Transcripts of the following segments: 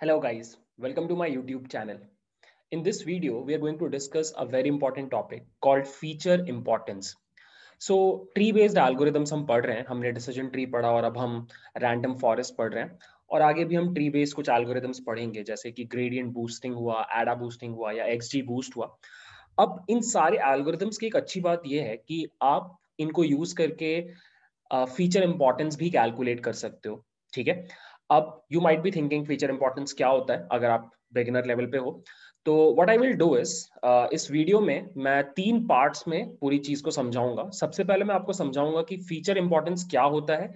Hello guys, welcome to my YouTube channel. In this video, we are going to discuss a very important topic called feature importance. So tree based algorithms हम पढ़ रहे हैं हमने decision tree पढ़ा और अब हम random forest पढ़ रहे हैं और आगे भी हम tree based कुछ algorithms पढ़ेंगे जैसे कि gradient boosting हुआ ADA boosting हुआ या XG boost हुआ अब इन सारे algorithms की एक अच्छी बात यह है कि आप इनको यूज़ करके फीचर uh, इंपॉर्टेंस भी कैलकुलेट कर सकते हो ठीक है अब you might be thinking feature importance क्या होता है? अगर आप बिगिनर लेवल पे हो। तो what I will do is इस वीडियो में मैं तीन पार्ट्स में पूरी चीज़ को समझाऊँगा। सबसे पहले मैं आपको समझाऊँगा कि फीचर इंपॉर्टेंस क्या होता है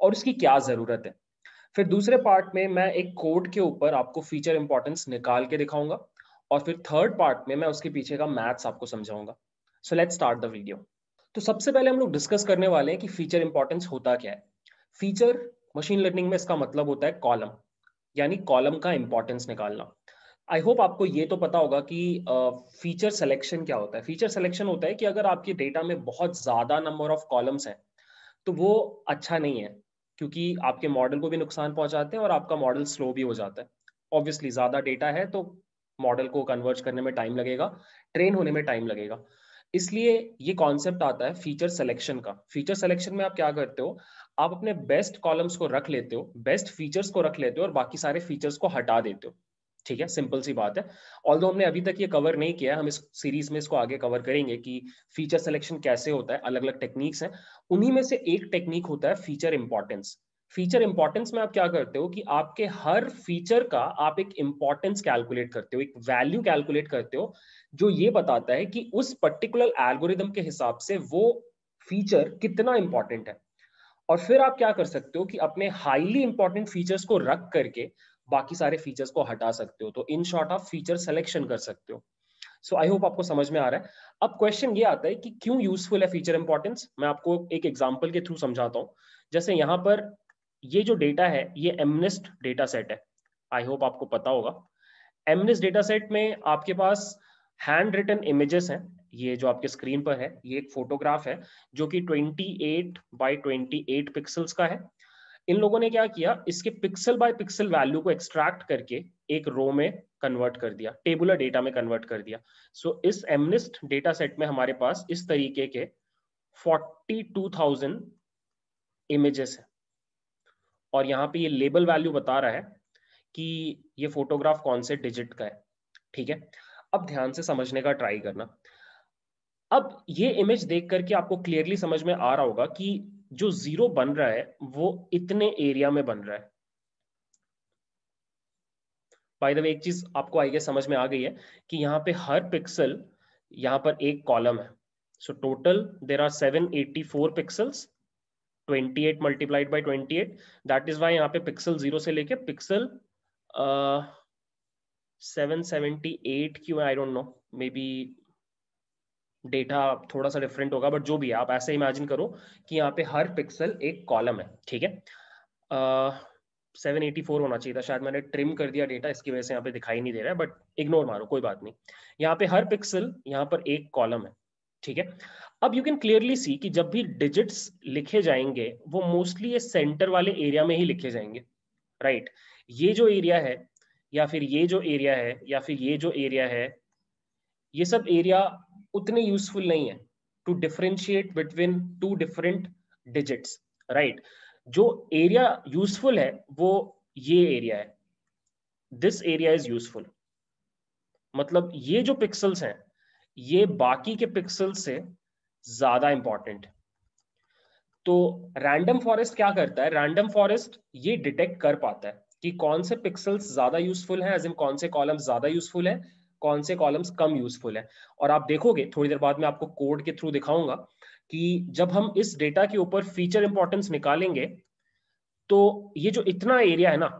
और उसकी क्या ज़रूरत है। फिर दूसरे पार्ट में मैं एक कोड के ऊपर आपको फीचर इंपॉर्टेंस निकाल के दिखाऊँगा और फिर थर्ड पार्ट में मैं उसके पीछे का मैथ्स आपको समझाऊँगा। So let start the video तो सबसे पहले हम लोग डिस्कस करने वाले हैं कि फीचर इंपॉर्टेंस होता क्या है। फीचर मशीन लर्निंग में इसका मतलब होता है कॉलम यानी कॉलम का इंपॉर्टेंस निकालना। आई होप आपको ये तो पता होगा कि फीचर uh, सिलेक्शन क्या होता है। फीचर सिलेक्शन होता है कि अगर आपके डेटा में बहुत ज़्यादा नंबर ऑफ़ कॉलम्स हैं तो वो अच्छा नहीं है क्योंकि आपके मॉडल को भी नुकसान पहुंचाते हैं और आपका मॉडल स्लो भी हो जाता है। ऑब्वियसली ज़्यादा डेटा है तो मॉडल को कन्वर्ट करने में टाइम लगेगा ट्रेन होने में टाइम लगेगा। इसलिए ये कॉन्सेप्ट आता है फीचर सिलेक्शन का। फीचर सिलेक्शन में आप क्या करते हो? आप अपने बेस्ट कॉलम्स को रख लेते हो बेस्ट फीचर्स को रख लेते हो और बाकी सारे फीचर्स को हटा देते हो। ठीक है? सिंपल सी बात है। ऑल हमने अभी तक ये कवर नहीं किया हम इस सीरीज़ में इसको आगे कवर करेंगे कि फीचर सिलेक्शन कैसे होता है अलग अलग टेक्निक्स हैं। उन्हीं में से एक टेक्निक होता है फीचर इंपॉर्टेंस फीचर इंपॉर्टेंस में आप क्या करते हो कि आपके हर फीचर का आप एक इंपॉर्टेंस कैलकुलेट करते हो, एक वैल्यू कैलकुलेट करते हो, जो ये बताता है कि उस पर्टिकुलर एल्गोरिदम के हिसाब से वो फीचर कितना इंपॉर्टेंट है। और फिर आप क्या कर सकते हो कि अपने हाईली इंपॉर्टेंट फीचर्स को रख करके बाकी सारे फीचर्स को हटा सकते हो। तो इन शॉर्ट आप फीचर सिलेक्शन कर सकते हो। सो आई होप आपको समझ में आ रहा है। अब क्वेश्चन ये आता है कि क्यों यूजफुल है फीचर इंपॉर्टेंस मैं आपको एक एग्ज़ाम्पल के थ्रू समझाता हूँ। जैसे यहाँ पर ये जो डेटा है, ये एमनेस्ट डेटा सेट है। आई होप आपको पता होगा। एमनेस्ट डेटा सेट में आपके पास हैंड रिटन इमेजेस हैं। ये जो आपके स्क्रीन पर है ये एक फोटोग्राफ है जो कि 28 बाई 28 पिक्सल्स का है। इन लोगों ने क्या किया इसके पिक्सल बाय पिक्सल वैल्यू को एक्सट्रैक्ट करके एक रो में कन्वर्ट कर दिया टेबुलर डेटा में कन्वर्ट कर दिया। सो so, इस एमनिस्ट डेटा सेट में हमारे पास इस तरीके के 42,000 इमेजेस है। और यहाँ पे ये लेबल वैल्यू बता रहा है कि ये फोटोग्राफ कौन से डिजिट का है ठीक है? अब ध्यान से समझने का ट्राई करना। अब ये इमेज देख करके आपको क्लियरली समझ में आ रहा होगा कि जो ज़ीरो बन रहा है, वो इतने एरिया में बन रहा है। बाय द वे एक चीज़ आपको आई समझ में आ गई है कि यहाँ पे हर पिक्सल यहाँ पर एक कॉलम है। So total there are seven eighty four pixels 28 multiplied by 28 that is why यहाँ पे पिक्सल ज़ीरो से लेके पिक्सल सेवन सेवेंटी एट क्यों I don't know maybe data थोड़ा सा डिफरेंट होगा बट जो भी है, आप ऐसे इमेजिन करो कि यहाँ पे हर पिक्सल एक कॉलम है, ठीक है? सेवन एटी फोर होना चाहिए था, शायद मैंने ट्रिम कर दिया डेटा इसकी वजह से यहाँ पे दिखाई नहीं दे रहा है बट इग्नोर मारो, कोई बात नहीं। यहाँ पे हर पिक्सल यहाँ पर एक कॉलम है, ठीक है? अब यू कैन क्लियरली सी कि जब भी डिजिट्स लिखे जाएँगे, वो मोस्टली ये सेंटर वाले एरिया में ही लिखे जाएँगे राइट right? ये जो एरिया है, या फिर ये जो एरिया है, या फिर ये जो एरिया है, ये सब एरिया उतने यूजफुल नहीं है to differentiate between two different digits right जो एरिया यूजफुल है, वो ये एरिया है। दिस एरिया इज़ यूजफुल मतलब ये जो पिक्सल्स हैं, ये बाकी के पिक्सल्स से ज़्यादा इंपॉर्टेंट तो रैंडम फॉरेस्ट क्या करता है? रैंडम फॉरेस्ट ये डिटेक्ट कर पाता है कि कौन से पिक्सल्स ज़्यादा यूजफुल है एज इन कौन से कॉलम ज़्यादा यूजफुल है कौन से कॉलम्स कम यूजफुल है। और आप देखोगे थोड़ी देर बाद में आपको कोड के थ्रू दिखाऊँगा कि जब हम इस डेटा के ऊपर फीचर इंपॉर्टेंस निकालेंगे तो ये जो इतना एरिया है ना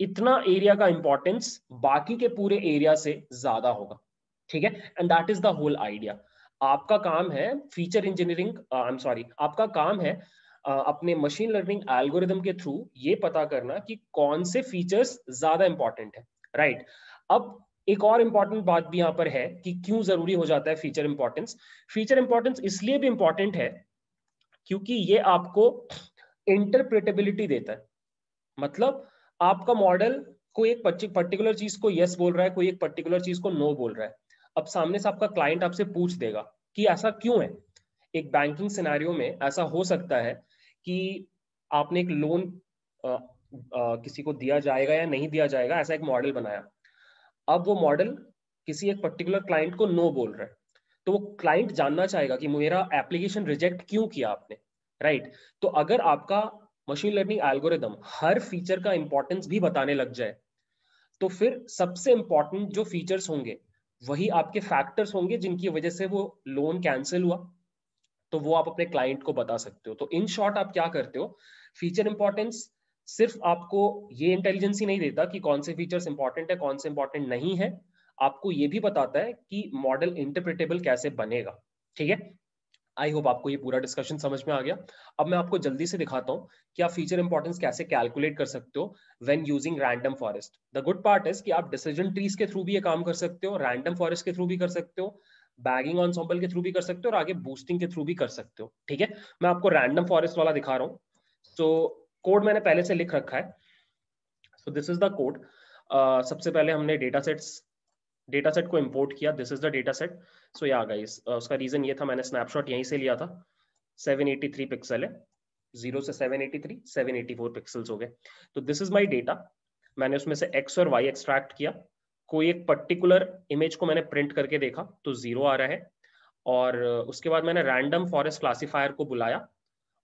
इतना एरिया का इंपॉर्टेंस बाकी के पूरे एरिया से ज़्यादा होगा। ठीक है? And that is the whole idea आपका काम है feature engineering I am sorry आपका काम है uh, अपने मशीन लर्निंग एल्गोरिदम के थ्रू ये पता करना कि कौन से फीचर्स ज़्यादा इंपॉर्टेंट है। Right right? अब एक और इंपॉर्टेंट बात भी यहाँ पर है कि क्यों ज़रूरी हो जाता है फीचर इंपॉर्टेंस फीचर इंपॉर्टेंस इसलिए भी इंपॉर्टेंट है क्योंकि ये आपको इंटरप्रेटेबिलिटी देता है। मतलब आपका मॉडल कोई एक पर्टिकुलर चीज़ को यस बोल रहा है कोई एक पर्टिकुलर चीज़ को नो बोल रहा है। अब सामने से आपका क्लाइंट आपसे पूछ देगा कि ऐसा क्यों है? एक बैंकिंग सिनेरियो में ऐसा हो सकता है कि आपने एक लोन आ, आ, किसी को दिया जाएगा या नहीं दिया जाएगा ऐसा एक मॉडल बनाया। अब वो मॉडल किसी एक पर्टिकुलर क्लाइंट को नो बोल रहा है। तो वो क्लाइंट जानना चाहेगा कि मेरा एप्लीकेशन रिजेक्ट क्यों किया आपने राइट right? तो अगर आपका मशीन लर्निंग एल्गोरिदम हर फीचर का इंपॉर्टेंस भी बताने लग जाए तो फिर सबसे इंपॉर्टेंट जो फीचर्स होंगे, वही आपके फैक्टर्स होंगे जिनकी वजह से वो लोन कैंसिल हुआ। तो वो आप अपने क्लाइंट को बता सकते हो। तो इन शॉर्ट आप क्या करते हो? फीचर इंपॉर्टेंस सिर्फ़ आपको ये इंटेलिजेंस ही नहीं देता कि कौन से फीचर्स इंपॉर्टेंट है, कौन से इंपॉर्टेंट नहीं है। आपको ये भी बताता है कि मॉडल इंटरप्रिटेबल कैसे बनेगा। ठीक है? आई होप आपको ये पूरा डिस्कशन समझ में आ गया। अब मैं आपको जल्दी से दिखाता हूँ कि आप फीचर इंपॉर्टेंस कैसे कैलकुलेट कर सकते हो when using random forest the good part is कि आप डिसीज़न ट्रीज के थ्रू भी ये काम कर सकते हो रैंडम फॉरेस्ट के थ्रू भी कर सकते हो बैगिंग ऑन सॉम्पल के थ्रू भी कर सकते हो और आगे बूस्टिंग के थ्रू भी कर सकते हो। ठीक है? मैं आपको रैंडम फॉरेस्ट वाला दिखा रहा हूँ। सो कोड मैंने पहले से लिख रखा है। So this is the code सबसे पहले हमने डेटा सेट्स डेटा सेट को इम्पोर्ट किया। This is the data set so yeah guys उसका रीजन ये था, मैंने स्नैपशॉट यहीं से लिया था। 783 पिक्सल है। ज़ीरो से 783 784 पिक्सल्स हो गए। तो दिस इज़ माय डेटा मैंने उसमें से एक्स और वाई एक्सट्रैक्ट किया। कोई एक पर्टिकुलर इमेज को मैंने प्रिंट करके देखा तो ज़ीरो आ रहा है। और उसके बाद मैंने रैंडम फॉरेस्ट क्लासीफायर को बुलाया।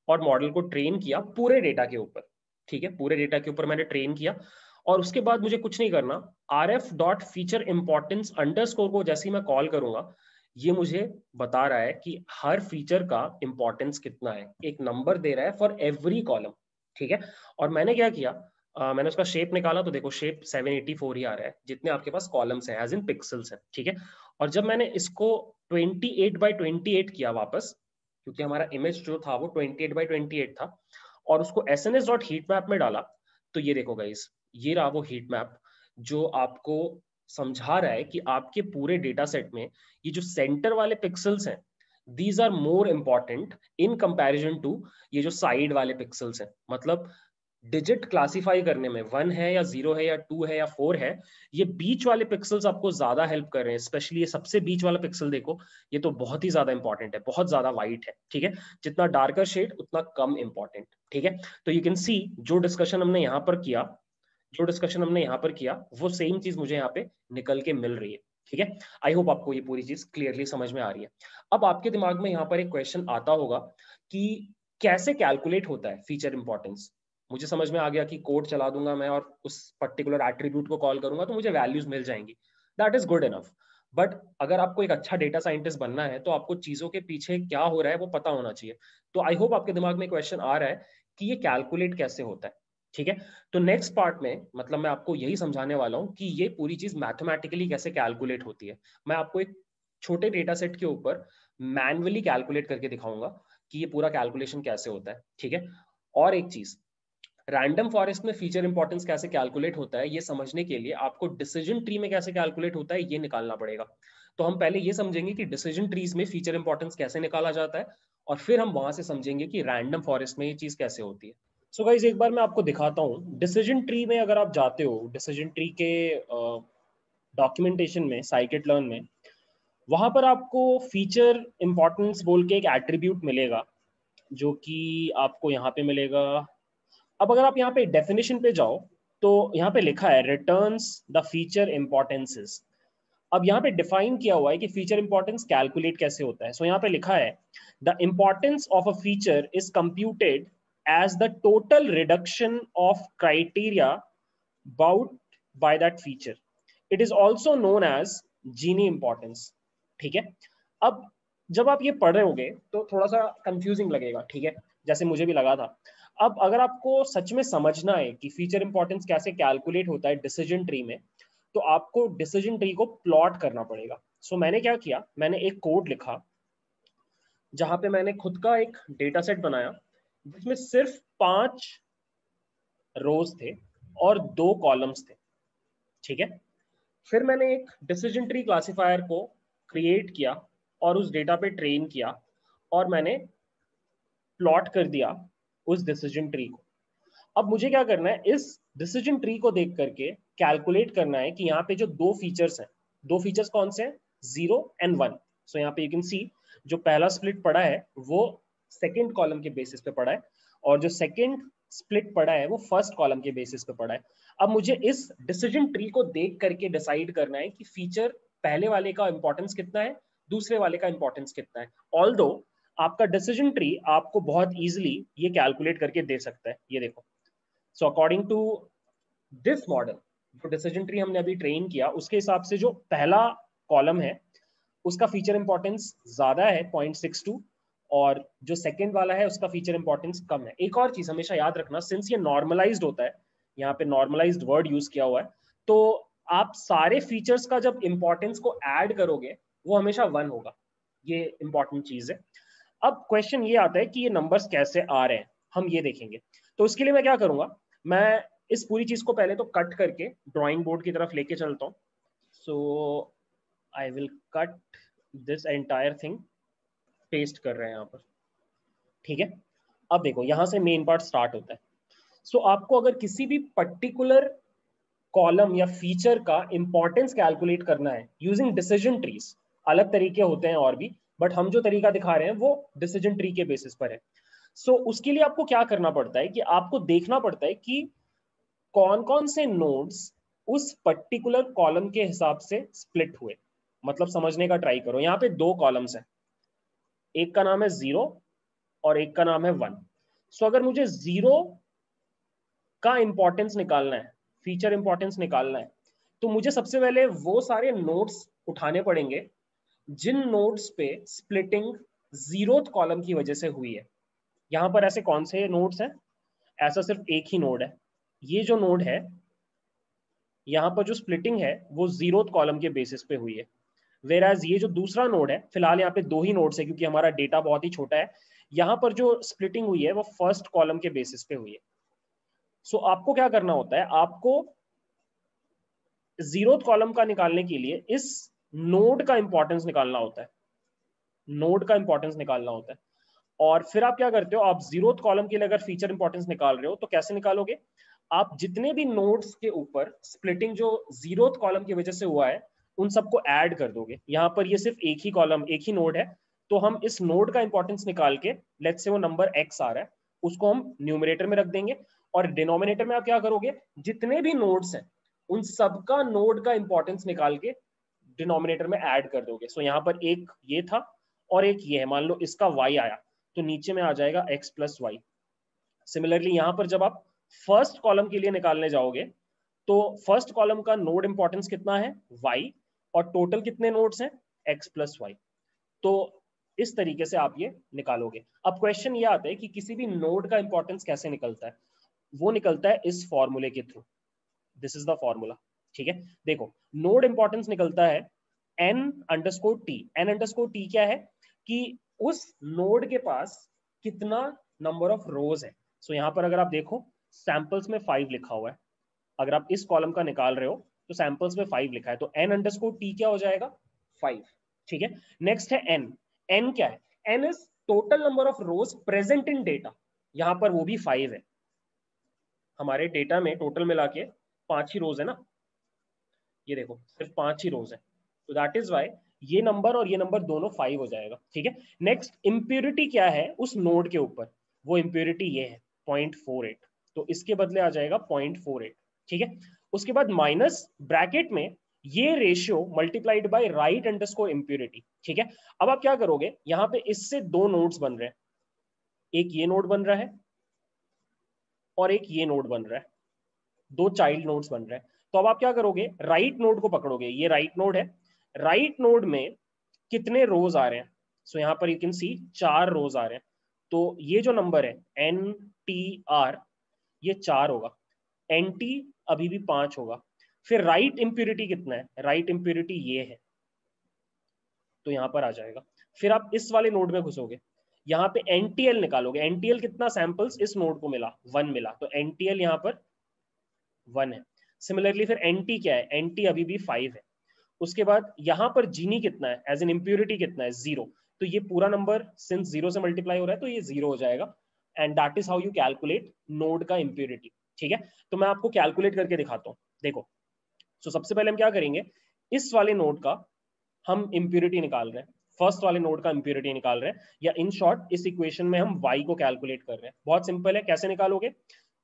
और मॉडल को ट्रेन किया पूरे डेटा के ऊपर। ठीक है? पूरे डेटा के ऊपर मैंने ट्रेन किया। और उसके बाद मुझे कुछ नहीं करना। R F dot feature importance underscore को जैसे ही मैं कॉल करूँगा ये मुझे बता रहा है कि हर फीचर का इंपॉर्टेंस कितना है। एक नंबर दे रहा है फॉर एवरी कॉलम ठीक है? और मैंने क्या किया? uh, मैंने उसका शेप निकाला तो देखो शेप 784 ही आ रहा है। जितने आपके पास कॉलम्स हैं एज इन पिक्सल्स है। ठीक है? और जब मैंने इसको 28 बाय 28 किया वापस क्योंकि हमारा इमेज जो था वो 28 बाय 28 था, और उसको S N S dot heat map में डाला तो ये देखो गाइस ये रहा वो हीट मैप जो आपको समझा रहा है कि आपके पूरे डेटा सेट में ये जो सेंटर वाले पिक्सल्स हैं these are more important in comparison to ये जो साइड वाले पिक्सल्स हैं। मतलब डिजिट क्लासिफाई करने में वन है या ज़ीरो है या टू है या फोर है, ये बीच वाले पिक्सल्स आपको ज़्यादा हेल्प कर रहे हैं। स्पेशली ये सबसे बीच वाला पिक्सल देखो, ये तो बहुत ही ज़्यादा इंपॉर्टेंट है, बहुत ज़्यादा वाइट है, ठीक है? जितना डार्कर शेड उतना कम इंपॉर्टेंट ठीक है? तो यू कैन सी जो डिस्कशन हमने यहाँ पर किया, जो डिस्कशन हमने यहाँ पर किया, वो सेम चीज़ मुझे यहाँ पे निकल के मिल रही है, ठीक है? आई होप आपको ये पूरी चीज़ क्लियरली समझ में आ रही है। अब आपके दिमाग में यहाँ पर एक क्वेश्चन आता होगा कि कैसे कैलकुलेट होता है फीचर इंपॉर्टेंस मुझे समझ में आ गया कि कोड चला दूँगा मैं और उस पर्टिकुलर एट्रीब्यूट को कॉल करूँगा तो मुझे वैल्यूज़ मिल जाएँगी। That is good enough but अगर आपको एक अच्छा डेटा साइंटिस्ट बनना है तो आपको चीज़ों के पीछे क्या हो रहा है वो पता होना चाहिए। तो आई होप आपके दिमाग में क्वेश्चन आ रहा है कि ये कैलकुलेट कैसे होता है, ठीक है? तो नेक्स्ट पार्ट में मतलब मैं आपको यही समझाने वाला हूँ कि ये पूरी चीज़ मैथमेटिकली कैसे कैलकुलेट होती है। मैं आपको एक छोटे डेटा सेट के ऊपर मैनुअली कैलकुलेट करके दिखाऊँगा कि ये पूरा कैलकुलेशन कैसे होता है, ठीक है? और एक चीज़ रैंडम फॉरेस्ट में फीचर इंपॉर्टेंस कैसे कैलकुलेट होता है ये समझने के लिए आपको डिसीज़न ट्री में कैसे कैलकुलेट होता है ये निकालना पड़ेगा। तो हम पहले ये समझेंगे कि डिसीज़न ट्रीज में फीचर इंपॉर्टेंस कैसे निकाला जाता है और फिर हम वहाँ से समझेंगे कि रैंडम फॉरेस्ट में ये चीज़ कैसे होती है। सो so गाइज़ एक बार मैं आपको दिखाता हूँ। डिसीज़न ट्री में अगर आप जाते हो डिसीज़न ट्री के डॉक्यूमेंटेशन uh, में साइकेट लर्न में वहाँ पर आपको फीचर इंपॉर्टेंस बोल के एक एट्रीब्यूट मिलेगा जो कि आपको यहाँ पे मिलेगा अब अगर आप यहाँ पे डेफिनेशन पे जाओ तो यहाँ पे लिखा है रिटर्न्स द फीचर इंपॉर्टेंसेस अब यहाँ पे डिफाइन किया हुआ है कि फीचर इंपॉर्टेंस कैलकुलेट कैसे होता है सो so यहाँ पे लिखा है the importance of a feature is computed as the total reduction of criteria brought by that feature. It is also known as Gini importance. ठीक है अब जब आप ये पढ़ रहे होगे तो थोड़ा सा कंफ्यूजिंग लगेगा ठीक है? जैसे मुझे भी लगा था। अब अगर आपको सच में समझना है कि फीचर इंपॉर्टेंस कैसे कैलकुलेट होता है डिसीज़न ट्री में तो आपको डिसीज़न ट्री को प्लॉट करना पड़ेगा। सो so, मैंने क्या किया? मैंने एक कोड लिखा जहाँ पे मैंने खुद का एक डेटा सेट बनाया जिसमें सिर्फ़ पाँच रोज थे और दो कॉलम्स थे ठीक है? फिर मैंने एक डिसीज़न ट्री क्लासिफायर को क्रिएट किया और उस डेटा पे ट्रेन किया और मैंने प्लॉट कर दिया उस डिसीज़न ट्री को। अब मुझे क्या करना है? इस डिसीज़न ट्री को देख करके कैलकुलेट करना है कि यहाँ पे जो दो फीचर्स हैं, दो फीचर्स कौन से हैं? ज़ीरो एंड वन सो यहाँ पे यू कैन सी जो पहला स्प्लिट पड़ा है, वो सेकेंड कॉलम के बेसिस पे पड़ा है और जो सेकेंड स्प्लिट पड़ा है, वो फ़र्स्ट कॉलम के बेसिस पे पड़ा है। अब मुझे इस डिसीज़न ट्री को देख करके डिसाइड करना है कि फीचर पहले वाले का इंपॉर्टेंस कितना है दूसरे वाले का इंपॉर्टेंस कितना है? ऑल आपका डिसीज़न ट्री आपको बहुत इजिली ये कैलकुलेट करके दे सकता है। ये देखो। So according to this model जो डिसीज़न ट्री हमने अभी ट्रेन किया, उसके हिसाब से जो पहला कॉलम है, उसका फीचर इंपॉर्टेंस ज़्यादा है पॉइंट सिक्स टू और जो सेकेंड वाला है, उसका फीचर इंपॉर्टेंस कम है। एक और चीज़ हमेशा याद रखना सिंस ये नॉर्मलाइज होता है, यहाँ पे नॉर्मलाइज वर्ड यूज़ किया हुआ है तो आप सारे फीचर्स का जब इंपॉर्टेंस को ऐड करोगे वो हमेशा वन होगा। ये इंपॉर्टेंट चीज़ है। अब क्वेश्चन ये आता है कि ये नंबर्स कैसे आ रहे हैं? हम ये देखेंगे। तो उसके लिए मैं क्या करूँगा? मैं इस पूरी चीज़ को पहले तो कट करके ड्राइंग बोर्ड की तरफ़ लेके चलता हूँ। So I will cut this entire thing paste कर रहे हैं यहाँ पर। ठीक है? अब देखो यहाँ से मेन पार्ट स्टार्ट होता है। सो so, आपको अगर किसी भी पर्टिकुलर कॉलम या फीचर का इंपॉर्टेंस कैलकुलेट करना है यूजिंग डिसीज़न ट्रीज अलग तरीके होते हैं और भी बट हम जो तरीका दिखा रहे हैं वो डिसीज़न ट्री के बेसिस पर है। सो so, उसके लिए आपको क्या करना पड़ता है कि आपको देखना पड़ता है कि कौन कौन से नोड्स उस पर्टिकुलर कॉलम के हिसाब से स्प्लिट हुए। मतलब समझने का ट्राई करो। यहाँ पे दो कॉलम्स हैं। एक का नाम है ज़ीरो और एक का नाम है वन सो so, अगर मुझे ज़ीरो का इंपॉर्टेंस निकालना है फीचर इंपॉर्टेंस निकालना है तो मुझे सबसे पहले वो सारे नोट्स उठाने पड़ेंगे जिन नोट्स पे स्प्लिटिंग ज़ीरो कॉलम की वजह से हुई है यहाँ पर ऐसे कौन से नोट्स हैं? ऐसा सिर्फ़ एक ही नोड है। ये जो नोड है यहाँ पर जो स्प्लिटिंग है वो ज़ीरो कॉलम के बेसिस पे हुई है। वेर एज ये जो दूसरा नोड है फ़िलहाल यहाँ पे दो ही नोड्स है क्योंकि हमारा डेटा बहुत ही छोटा है। यहाँ पर जो स्प्लिटिंग हुई है वो फ़र्स्ट कॉलम के बेसिस पे हुई है। सो so, आपको क्या करना होता है? आपको ज़ीरो कॉलम का निकालने के लिए इस नोड का इंपॉर्टेंस निकालना होता है। नोड का इंपॉर्टेंस निकालना होता है। और फिर आप क्या करते हो, आप ज़ीरो कॉलम के लिए अगर फीचर इंपॉर्टेंस निकाल रहे हो तो कैसे निकालोगे? आप जितने भी नोड्स के ऊपर स्प्लिटिंग जो ज़ीरो कॉलम की वजह से हुआ है, उन सबको ऐड कर दोगे। यहाँ पर ये सिर्फ़ एक ही कॉलम एक ही नोड है। तो हम इस नोड का इंपॉर्टेंस निकाल के लेट से वो नंबर एक्स आ रहा है, उसको हम न्यूमिनेटर में रख देंगे। और डिनोमिनेटर में आप क्या करोगे, जितने भी नोड्स हैं, उन सबका नोड का इंपॉर्टेंस निकाल के डिनोमिनेटर में ऐड कर दोगे। सो so, यहाँ पर एक ये था और एक ये है। मान लो इसका वाई आया तो नीचे में आ जाएगा एक्स प्लस वाई सिमिलरली यहाँ पर जब आप फ़र्स्ट कॉलम के लिए निकालने जाओगे तो फ़र्स्ट कॉलम का नोड इंपॉर्टेंस कितना है? वाई और टोटल कितने नोड्स हैं? एक्स प्लस वाई तो इस तरीके से आप ये निकालोगे। अब क्वेश्चन ये आता है कि किसी भी नोड का इंपॉर्टेंस कैसे निकलता है? वो निकलता है इस फॉर्मूले के through this is the formula ठीक है? देखो नोड इंपॉर्टेंस निकलता है N underscore T N underscore T क्या है? कि उस नोड के पास कितना नंबर ऑफ़ रोज है? सो so, यहाँ पर अगर आप देखो सैंपल्स में फाइव लिखा हुआ है। अगर आप इस कॉलम का निकाल रहे हो तो सैंपल्स में फाइव लिखा है। तो एन अंडरस्कोर टी क्या हो जाएगा? फाइव ठीक है? नेक्स्ट है एन एन क्या है? N is total number of rows present in data यहाँ पर वो भी फाइव है। हमारे डेटा में टोटल मिला के पाँच ही रोज है ना? ये देखो, सिर्फ़ पाँच ही रोज है। तो दैट इज़ वाई ये नंबर और ये नंबर दोनों फाइव हो जाएगा, ठीक है? नेक्स्ट इंप्योरिटी क्या है उस नोड के ऊपर? वो इंप्योरिटी ये है पॉइंट फोर एट तो इसके बदले आ जाएगा पॉइंट फोर एट ठीक है? उसके बाद माइनस ब्रैकेट में ये ratio multiplied by right underscore impurity ठीक है? अब आप क्या करोगे? यहाँ पे इससे दो नोड्स बन रहे हैं। एक ये नोड बन रहा है और एक ये नोड बन रहा है। दो चाइल्ड नोड्स बन रहे हैं। तो अब आप क्या करोगे? राइट नोड को पकड़ोगे। ये राइट नोड है। राइट नोड में कितने रोज आ रहे हैं? सो so, यहाँ पर यू कैन सी चार रोज आ रहे हैं। तो ये जो नंबर है एन टी आर ये चार होगा। एन टी अभी भी पाँच होगा। फिर राइट इंप्योरिटी कितना है? राइट इंप्योरिटी ये है। तो यहाँ पर आ जाएगा। फिर आप इस वाले नोड में घुसोगे। यहाँ पे एनटीएल निकालोगे। एनटीएल कितना सैंपल्स इस नोड को मिला? वन मिला। तो एनटीएल यहाँ पर वन है। सिमिलरली फिर एनटी क्या है? एनटी अभी भी फाइव है। उसके बाद यहाँ पर जीनी कितना है? एज एन इम्प्योरिटी कितना है? ज़ीरो तो ये पूरा नंबर सिंस ज़ीरो से मल्टीप्लाई हो रहा है तो ये ज़ीरो हो जाएगा। And that is how you calculate node का इम्प्योरिटी ठीक है? तो मैं आपको कैलकुलेट करके दिखाता हूँ। देखो। सो so, सबसे पहले हम क्या करेंगे? इस वाले नोड का हम इम्प्योरिटी निकाल रहे हैं। फ़र्स्ट वाले नोड का इम्प्योरिटी निकाल रहे हैं। या इन शॉर्ट इस इक्वेशन में हम y को कैलकुलेट कर रहे हैं। बहुत सिंपल है। कैसे निकालोगे?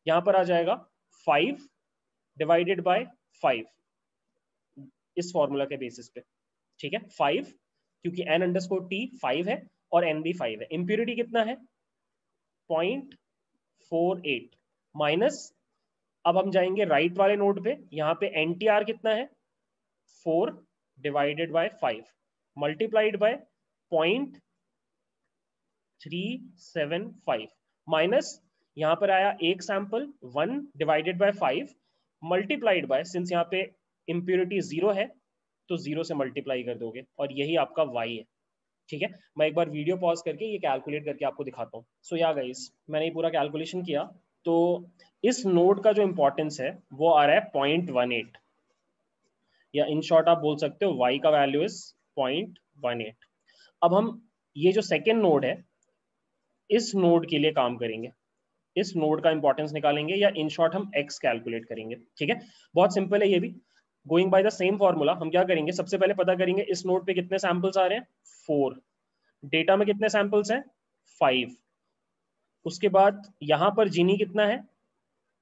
यहाँ पर आ जाएगा फाइव डिवाइडेड बाय फाइव इस फॉर्मूला के बेसिस पे, ठीक है? फाइव क्योंकि N underscore T five है और एन भी फाइव है। इम्प्योरिटी कितना है? पॉइंट फोर एट माइनस अब हम जाएँगे राइट right वाले नोड पे। यहाँ पे एन कितना है? Four divided by five multiplied by point three seven five minus यहाँ पर आया एक sample one divided by five multiplied by since यहाँ पे इम्प्योरिटी ज़ीरो है तो ज़ीरो से मल्टीप्लाई कर दोगे, और यही आपका वाई है। ठीक है? मैं एक बार वीडियो पॉज करके ये कैलकुलेट करके आपको दिखाता हूँ। सो या गाइस मैंने ये पूरा कैलकुलेशन किया। तो इस नोड का जो इंपॉर्टेंस है, वो आ रहा है पॉइंट वन एट या इन शॉर्ट आप बोल सकते हो वाई का value is point one eight अब हम ये जो सेकेंड नोड है, इस नोड के लिए काम करेंगे। इस नोड का इंपॉर्टेंस निकालेंगे या इन शॉर्ट हम एक्स कैलकुलेट करेंगे, ठीक है? बहुत सिंपल है ये भी। Going by the same formula हम क्या करेंगे? सबसे पहले पता करेंगे इस नोड पे कितने सैंपल्स आ रहे हैं? फोर डेटा में कितने सैंपल्स हैं? फाइव उसके बाद यहाँ पर जीनी कितना है?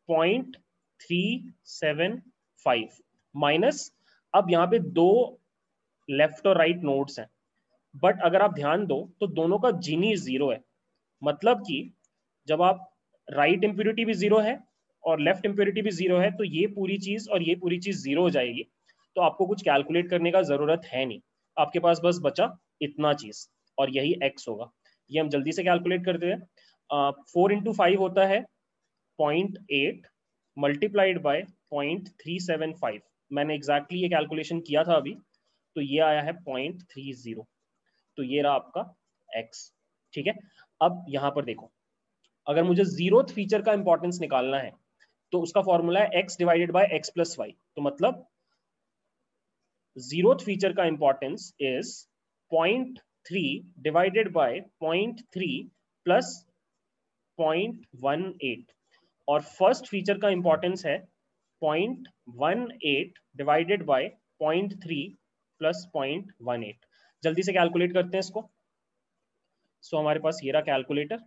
Point three seven five minus अब यहाँ पे दो लेफ़्ट और राइट नोड्स हैं। बट अगर आप ध्यान दो तो दोनों का जीनी ज़ीरो है। मतलब कि जब आप राइट इम्प्योरिटी भी ज़ीरो है और लेफ़्ट इम्प्योरिटी भी ज़ीरो है तो ये पूरी चीज़ और ये पूरी चीज़ ज़ीरो हो जाएगी। तो आपको कुछ कैलकुलेट करने का ज़रूरत है नहीं। आपके पास बस बचा इतना चीज़ और यही एक्स होगा। ये हम जल्दी से कैलकुलेट करते हैं। फोर इंटू फाइव होता है point eight multiplied by point three seven five मैंने एग्जैक्टली exactly ये कैलकुलेशन किया था अभी तो ये आया है पॉइंट थ्री ज़ीरो तो ये रहा आपका एक्स ठीक है? अब यहाँ पर देखो। अगर मुझे ज़ीरो फीचर का इंपॉर्टेंस निकालना है तो उसका फॉर्मूला है X divided by X plus Y तो मतलब ज़ीरो फीचर का importance is point three divided by point three plus point one eight और फ़र्स्ट फीचर का इंपॉर्टेंस है point one eight divided by point three plus point one eight जल्दी से calculate करते हैं इसको। सो so, हमारे पास ये रहा कैलकुलेटर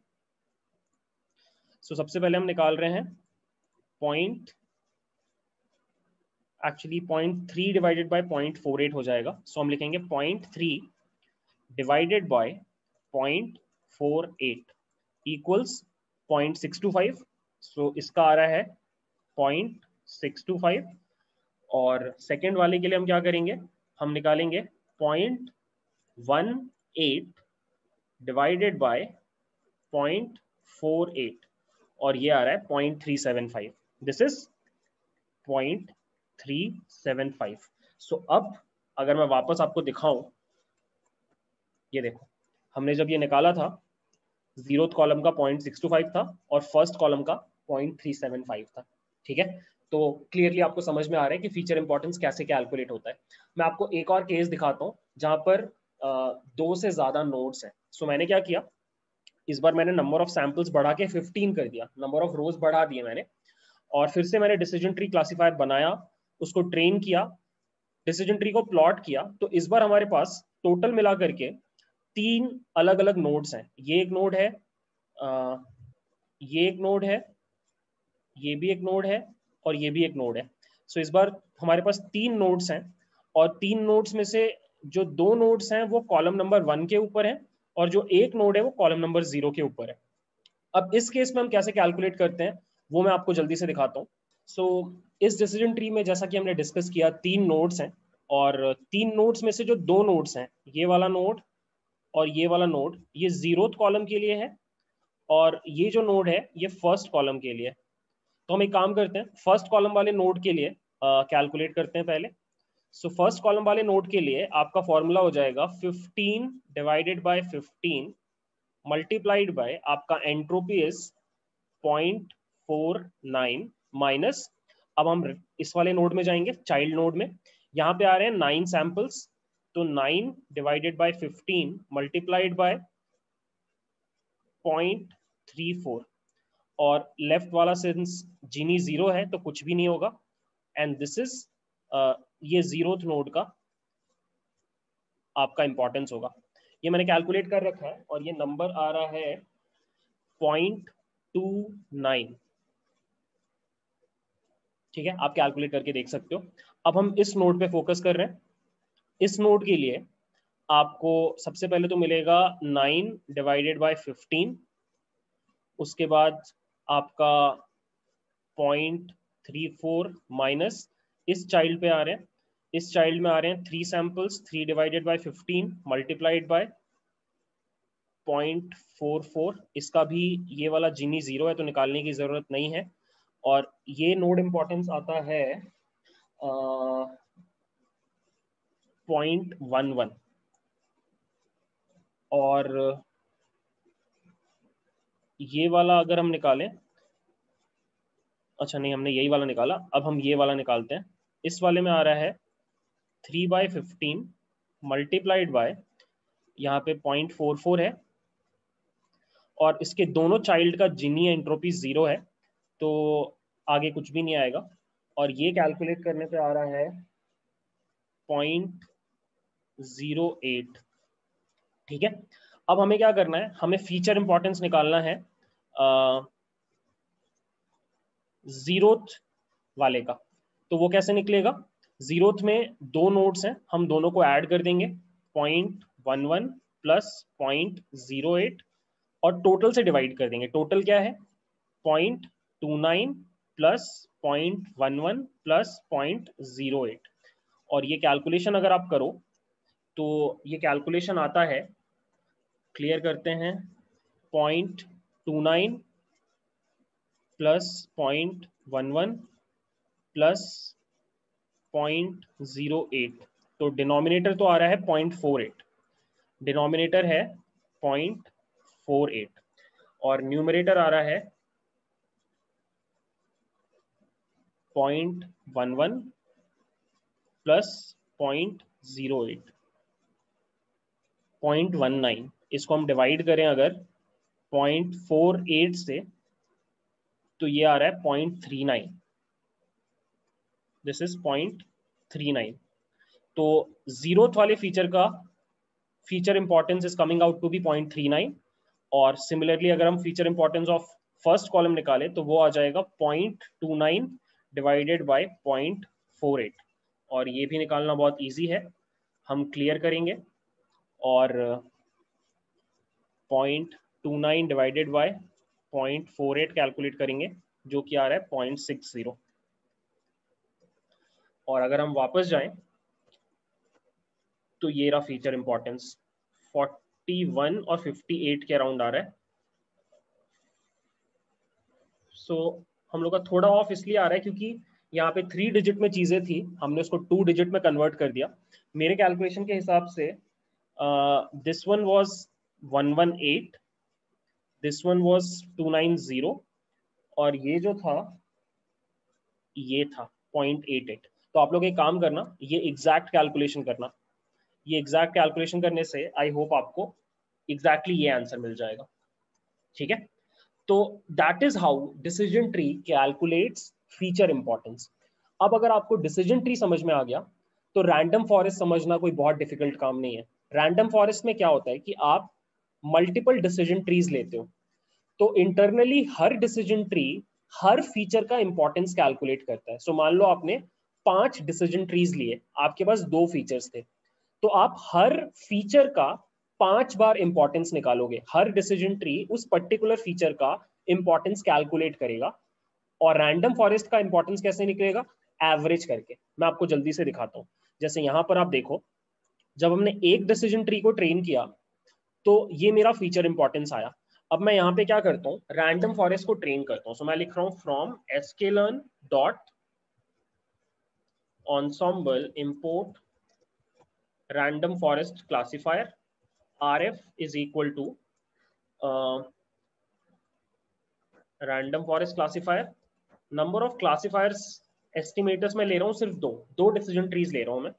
सो सबसे पहले हम निकाल रहे हैं point actually point three divided by point four eight हो जाएगा। सो so, हम लिखेंगे point three divided by point four eight equals point six two five so इसका आ रहा है पॉइंट सिक्स टू फाइव और सेकेंड वाले के लिए हम क्या करेंगे? हम निकालेंगे point one eight divided by point four eight और ये आ रहा है point three seven five this is point three seven five so अब अगर मैं वापस आपको दिखाऊँ, ये देखो, हमने जब ये निकाला था ज़ीरो कॉलम का पॉइंट सिक्स टू फाइव था और फ़र्स्ट कॉलम का पॉइंट थ्री सेवन फाइव था, ठीक है? तो क्लियरली आपको समझ में आ रहा है कि फीचर इंपॉर्टेंस कैसे कैलकुलेट होता है। मैं आपको एक और केस दिखाता हूँ, जहाँ पर दो से ज़्यादा नोड्स हैं। सो मैंने क्या किया? इस बार मैंने नंबर ऑफ़ सैंपल्स बढ़ा के 15 कर दिया। नंबर ऑफ़ रोज बढ़ा दिए मैंने। और फिर से मैंने डिसीज़न ट्री क्लासीफायर बनाया उसको ट्रेन किया डिसीज़न ट्री को प्लॉट किया। तो इस बार हमारे पास टोटल मिला करके तीन अलग अलग नोड्स हैं। ये एक नोड है आ, ये एक नोड है ये भी एक नोड है और ये भी एक नोड है। सो so, इस बार हमारे पास तीन नोड्स हैं और तीन नोड्स में से जो दो नोड्स हैं वो कॉलम नंबर वन के ऊपर है। और जो एक नोड है वो कॉलम नंबर ज़ीरो के ऊपर है। अब इस केस में हम कैसे कैलकुलेट करते हैं वो मैं आपको जल्दी से दिखाता हूँ। सो so, इस डिसीज़न ट्री में जैसा कि हमने डिस्कस किया तीन नोड्स हैं और तीन नोड्स में से जो दो नोड्स हैं ये वाला नोड और ये वाला नोड ये ज़ीरो कॉलम के लिए है और ये जो नोड है ये फ़र्स्ट कॉलम के लिए तो हम एक काम करते हैं फ़र्स्ट कॉलम वाले नोड के लिए कैलकुलेट uh, करते हैं पहले। सो फ़र्स्ट कॉलम वाले नोट के लिए आपका फॉर्मूला हो जाएगा 15 डिवाइडेड बाय 15 मल्टीप्लाइड बाय आपका entropy is point four nine minus अब हम इस वाले नोड में जाएँगे चाइल्ड नोड में। यहाँ पे आ रहे हैं नाइन सैंपल्स तो nine divided by fifteen multiplied by point three four और लेफ़्ट वाला सिंस जीनी ज़ीरो है तो कुछ भी नहीं होगा। एंड दिस इज़ ये ज़ीरो नोड का आपका इंपॉर्टेंस होगा। ये मैंने कैलकुलेट कर रखा है और ये नंबर आ रहा है पॉइंट टू नाइन ठीक है? आप कैलकुलेट करके देख सकते हो। अब हम इस नोड पे फोकस कर रहे हैं। इस नोड के लिए आपको सबसे पहले तो मिलेगा नाइन डिवाइडेड बाय फिफ्टीन उसके बाद आपका पॉइंट थ्री फोर माइनस इस चाइल्ड पे आ रहे हैं। इस चाइल्ड में आ रहे हैं three samples three divided by fifteen multiplied by point four four इसका भी ये वाला जीनी ज़ीरो है तो निकालने की ज़रूरत नहीं है। और ये नोड इंपॉर्टेंस आता है पॉइंट वन वन और ये वाला अगर हम निकालें अच्छा नहीं, हमने यही वाला निकाला, अब हम ये वाला निकालते हैं। इस वाले में आ रहा है three by fifteen multiplied by, यहाँ पे पॉइंट फोर फोर है, और इसके दोनों चाइल्ड का जिनी एंट्रोपी ज़ीरो है तो आगे कुछ भी नहीं आएगा। और ये कैलकुलेट करने पे आ रहा है पॉइंट ज़ीरो एट। ठीक है? अब हमें क्या करना है? हमें फीचर इंपॉर्टेंस निकालना है ज़ीरो वाले का। तो वो कैसे निकलेगा? जीरोथ में दो नोड्स हैं, हम दोनों को ऐड कर देंगे। Point one one plus point zero eight और टोटल से डिवाइड कर देंगे। टोटल क्या है? Point two nine plus point one one plus point zero eight और ये कैलकुलेशन अगर आप करो तो ये कैलकुलेशन आता है। क्लियर करते हैं। Point two nine plus point one one plus point zero eight तो डिनोमिनेटर तो आ रहा है पॉइंट फोर एट डिनोमिनेटर है पॉइंट फोर एट और न्यूमरेटर आ रहा है point one one plus point zero eight point one nine इसको हम डिवाइड करें अगर पॉइंट फोर एट से तो ये आ रहा है point three nine this is point three nine तो जीरोथ वाले फीचर का feature importance is coming out to be point three nine और सिमिलरली अगर हम feature importance of first column निकालें तो वो आ जाएगा point two nine divided by point four eight और ये भी निकालना बहुत ईजी है। हम क्लियर करेंगे। और point two nine divided by point four eight calculate करेंगे, जो कि आ रहा है पॉइंट सिक्स ज़ीरो और अगर हम वापस जाएँ तो ये रहा फीचर इंपॉर्टेंस 41 और 58 के अराउंड आ रहा है. सो so, हम लोग का थोड़ा ऑफ़ इसलिए आ रहा है क्योंकि यहाँ पे थ्री डिजिट में चीज़ें थी. हमने उसको टू डिजिट में कन्वर्ट कर दिया. मेरे कैलकुलेशन के हिसाब से this one was 118 this one was 290 और ये जो था ये था 0.88 तो आप लोग एक काम करना ये एग्जैक्ट कैलकुलेशन करना। ये एग्जैक्ट कैलकुलेशन करने से आई होप आपको एग्जैक्टली exactly ये आंसर मिल जाएगा। ठीक है? तो that is how decision tree calculates feature importance अब अगर आपको डिसीज़न ट्री समझ में आ गया तो रैंडम फॉरेस्ट समझना कोई बहुत डिफ़िकल्ट काम नहीं है। रैंडम फॉरेस्ट में क्या होता है कि आप मल्टीपल डिसीज़न ट्रीज लेते हो। तो इंटरनली हर डिसीज़न ट्री हर फीचर का इंपॉर्टेंस कैलकुलेट करता है। सो so, मान लो आपने पाँच डिसीज़न ट्रीज लिए। आपके पास दो फीचर्स थे। तो आप हर फीचर का पाँच बार इंपॉर्टेंस निकालोगे। हर डिसीज़न ट्री उस पर्टिकुलर फीचर का इंपॉर्टेंस कैलकुलेट करेगा और रैंडम फॉरेस्ट का इंपॉर्टेंस कैसे निकलेगा? एवरेज करके। मैं आपको जल्दी से दिखाता हूँ। जैसे यहाँ पर आप देखो जब हमने एक डिसीज़न ट्री को ट्रेन किया तो ये मेरा फीचर इंपॉर्टेंस आया। अब मैं यहाँ पे क्या करता हूँ? रैंडम फॉरेस्ट को ट्रेन करता हूँ। So, मैं लिख रहा हूँ from sklearn dot ensemble import random forest classifier rf is equal to uh, random forest classifier number of classifiers estimators में ले रहा हूँ सिर्फ़ दो दो डिसीज़न ट्रीज ले रहा हूँ मैं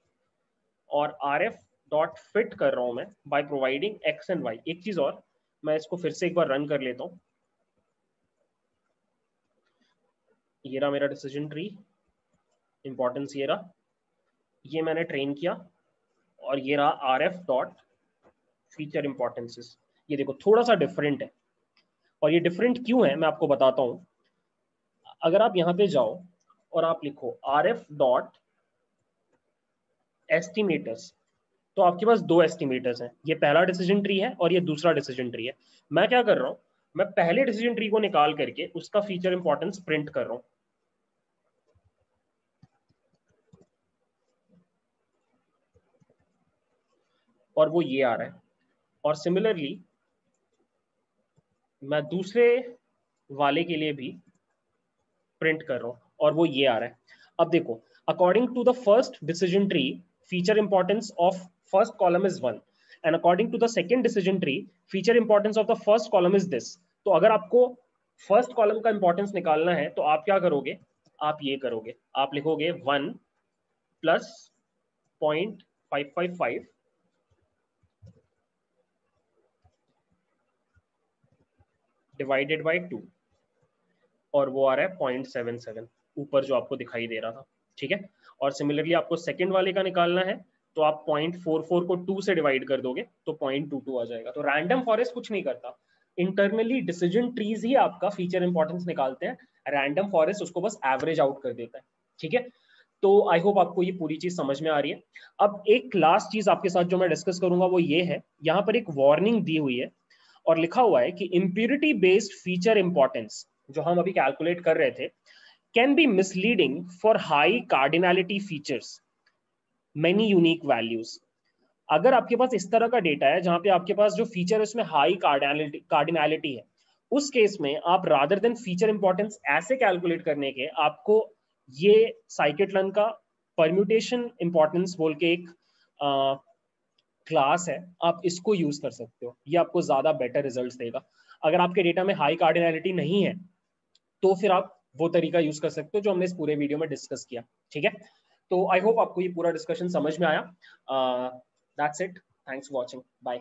और आर एफ़ डॉट फिट कर रहा हूँ मैं by providing X and Y एक चीज़ और मैं इसको फिर से एक बार रन कर लेता हूँ ये रहा मेरा डिसीज़न ट्री इंपॉर्टेंस ये रहा। ये मैंने ट्रेन किया और ये रहा R F dot feature importances ये देखो थोड़ा सा डिफरेंट है। और ये डिफरेंट क्यों है, मैं आपको बताता हूँ। अगर आप यहाँ पे जाओ और आप लिखो आर एफ़ डॉट एस्टिमेटर्स तो आपके पास दो एस्टिमेटर्स हैं। ये पहला डिसीज़न ट्री है और ये दूसरा डिसीज़न ट्री है। मैं क्या कर रहा हूँ, मैं पहले डिसीज़न ट्री को निकाल करके उसका फीचर इंपॉर्टेंस प्रिंट कर रहा हूँ। और वो ये आ रहा है। और सिमिलरली मैं दूसरे वाले के लिए भी प्रिंट कर रहा हूँ और वो ये आ रहा है। अब देखो according to the first decision tree feature importance of first column is one and according to the second decision tree feature importance of the first column is this तो अगर आपको फ़र्स्ट कॉलम का इंपॉर्टेंस निकालना है तो आप क्या करोगे? आप ये करोगे। आप लिखोगे one plus point five five five divided by two और वो आ रहा है पॉइंट सेवन सेवन ऊपर जो आपको दिखाई दे रहा था, ठीक है? और सिमिलरली आपको सेकेंड वाले का निकालना है तो आप पॉइंट फोर फोर को टू से डिवाइड कर दोगे तो पॉइंट टू टू आ जाएगा। तो रैंडम फॉरेस्ट कुछ नहीं करता। इंटरनली डिसीज़न ट्रीज ही आपका फीचर इंपॉर्टेंस निकालते हैं। रैंडम फॉरेस्ट उसको बस एवरेज आउट कर देता है, ठीक है? तो आई होप आपको ये पूरी चीज़ समझ में आ रही है। अब एक लास्ट चीज़ आपके साथ जो मैं डिस्कस करूँगा, वो ये है। यहाँ पर एक वार्निंग दी हुई है। और लिखा हुआ है कि इम्प्यूरिटी बेस्ड फीचर इंपॉर्टेंस जो हम अभी कैलकुलेट कर रहे थे, can be misleading for high cardinality features, many unique values. अगर आपके पास इस तरह का डेटा है, जहाँ पे आपके पास जो फीचर है, उसमें हाई कार्डिनलिटी कार्डिनलिटी है, उस केस में आप रादर देन फीचर इंपॉर्टेंस ऐसे कैलकुलेट करने के आपको ये साइकेटलन का परम्यूटेशन इंपॉर्टेंस बोल के एक क्लास है, आप इसको यूज़ कर सकते हो। ये आपको ज़्यादा बेटर रिज़ल्ट देगा। अगर आपके डेटा में हाई कार्डिनलिटी नहीं है तो फिर आप वो तरीका यूज़ कर सकते हो जो हमने इस पूरे वीडियो में डिस्कस किया। ठीक है? तो आई होप आपको ये पूरा डिस्कशन समझ में आया। That's it thanks watching bye